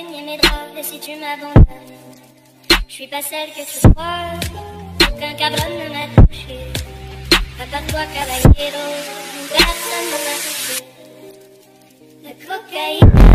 mes et si tu m'abandonnes. Je suis pas celle que tu crois, aucun cabron ne m'a touché. Pas toi, caballero, personne ne m'a touché. La cocaïne.